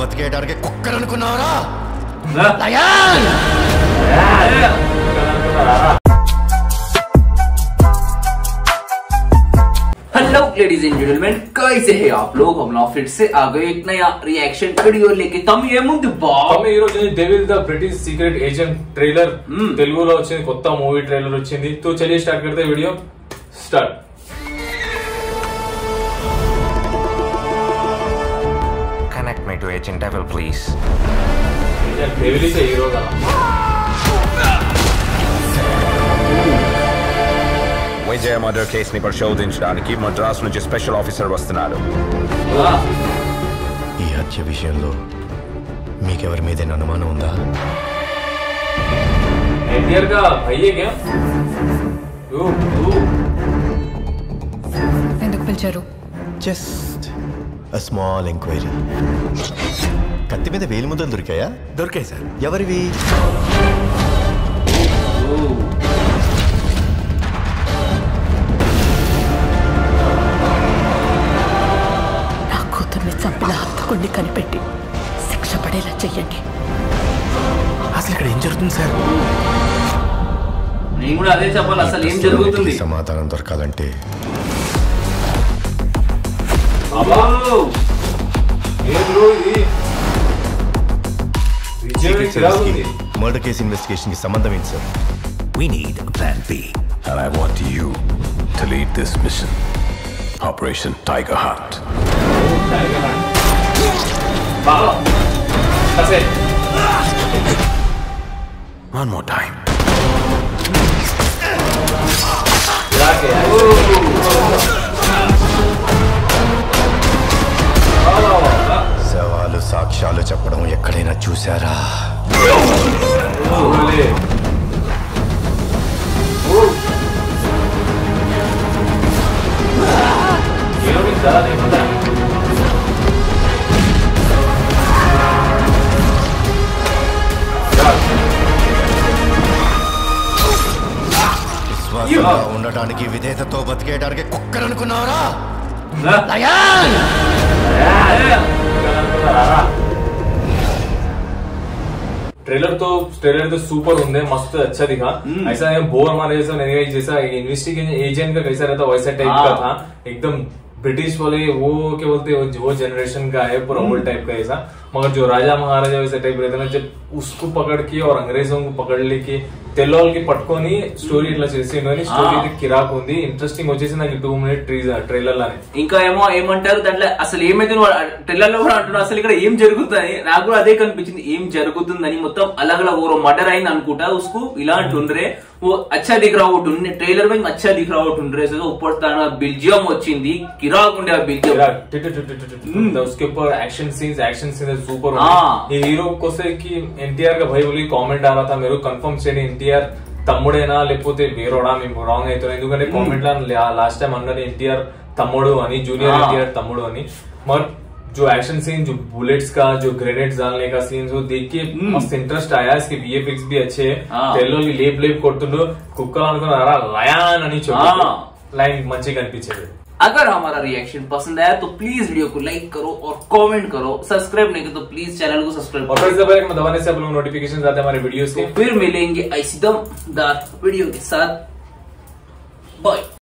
मत के डर के कुकर को नारा हेलो लेडीज़ एंड जेंटलमैन कैसे हैं आप लोग हम लोग फिर से आ गए एक नया रिएक्शन वीडियो लेके। వచ్చింది కొత్త మూవీ ట్రైలర్ వచ్చింది తో స్టార్ట్ करते video start me to Agent Devil, please. Vijaya murder కేసుని పరిశోధించడానికి మద్రాస్ నుంచి స్పెషల్ ఆఫీసర్ వస్తున్నాడు. ఈ హత్య విషయంలో మీకెవరి మీదైనా అనుమానం ఉందా? ఎందుకు పిలిచారు? జస్ట్ స్మాల్ ఎంక్వైరీ కత్తి మీద వేలి ముద్దలు దొరికాయా? దొరికాయి సార్. ఎవరివి? నా కూతుర్ని చంపిన హత్తకుణ్ణి కనిపెట్టి శిక్ష పడేలా చెయ్యండి. అసలు ఇక్కడ ఏం జరుగుతుంది సార్? నేను కూడా అదే చెప్పాలి అసలు ఏం జరుగుతుంది? సమాధానం దొరకాలంటే Secret Service murder case investigation is sambandham sir. We need a plan B. And I want you to lead this mission. Operation Tiger Hunt. Tiger Hunt. That's it. One more time. విశ్వాసంగా ఉండటానికి విధేయతతో బతికేయడానికి కుక్కలు అనుకున్నావరా trailer तो trailer तो super होंगे मस्त अच्छा दिखा ऐसा है बोर मारे जैसा नहीं जैसा इन्वेस्टिगेशन एजेंट का कैसा रहता वैसा टाइप का। था एकदम ब्रिटिश वाले वो क्या बोलते हैं वो- वो जनरेशन का है पूरा ओल्ड टाइप का ऐसा मगर जो राजा महाराजा वैसा टाइप रहता ना जब उसको पकड़ के और अंग्रेजों को पकड़ लेके తెల్లోళ్ళకి పట్టుకొని స్టోరీ ఇట్లా చేసిండు అని స్టోరీ ఆ. కిరాక్ ఉంది ఇంట్రెస్టింగ్ వచ్చేసి నాకు టూ మినిట్ ట్రైలర్ లానే ఇంకా ఏమో ఏమంటారు దాంట్లో అసలు ఏమైతే ట్రిల్లర్ లో కూడా అంటున్నారు అసలు ఇక్కడ ఏం జరుగుతుంది నాకు కూడా అదే కనిపించింది ఏం జరుగుతుందని మొత్తం अलग अलग वो मर्डर అయింది అనుకుంటా उसको ఇలాంటి ఉండ్రే वो अच्छा दिख रहा वो ढूंढने ट्रेलर में अच्छा दिख रहा वो ढूंढरे से ऊपर ताना बिल्जियम వచ్చింది కిరాక్ ఉండే ఆ బిల్జియం కిరాక్. టిట్ టిట్ టిట్ టిట్ టిట్. उसके ऊपर action scenes action scene super hero కొసేకి NTR గా భయ బోలి కామెంట్ ఆ రహా థా మేరో కన్ఫర్మ్ చేయని ఎన్టీఆర్ తమ్ముడేనా లేకపోతే వేరోడా మేము రాంగ్ అవుతాం ఎందుకంటే కామెంట్ లాస్ట్ టైం అన్నది ఎన్టీఆర్ తమ్ముడు అని జూనియర్ ఎన్టీఆర్ తమ్ముడు అని మరి जो एक्शन सीन जो बुलेट्स का जो ग्रेनेड्स डालने का सीन वो देख के मस्त इंटरेस्ट आया इसके वीएफएक्स भी अच्छे తెల్లోని లేప్ లేప్ కొడుతుండు కుక్కలు అనుకుని అరా లయాన్ అని చెప్పి లైన్ మంచిగా కనిపించేది अगर हमारा रिएक्शन पसंद आया तो प्लीज़ वीडियो को लाइक करो और कमेंट करो। सब्सक्राइब नहीं करो तो प्लीज़ चैनल को सब्सक्राइब और करो। फिर से पहले दबाने से आप लोग नोटिफिकेशन आते हैं हमारे वीडियोस के। तो फिर मिलेंगे ऐसी दमदार वीडियो के साथ। बाय